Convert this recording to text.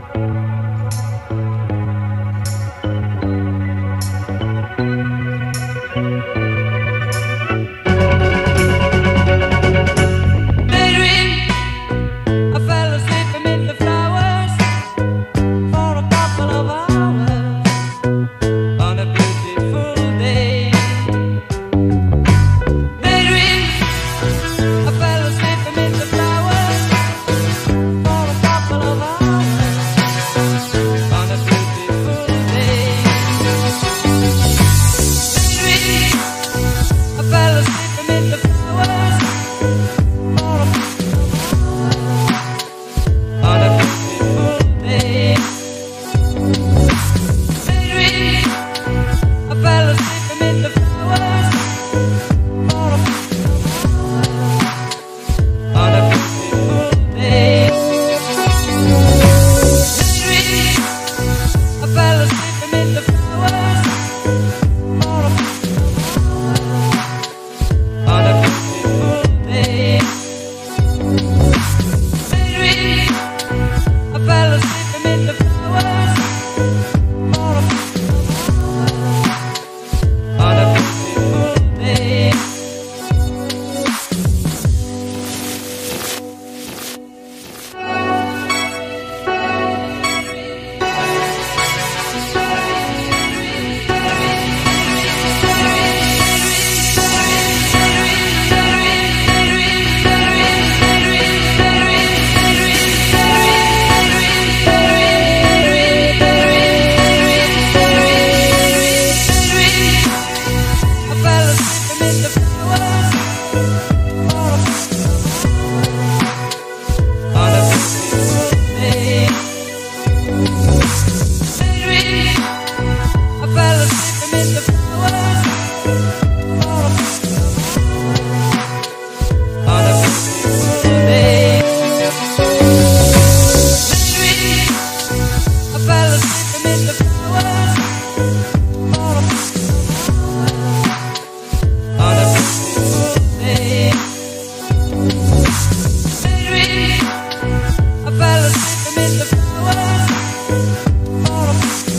Bye. bottom. Bye. Podcast. bottom.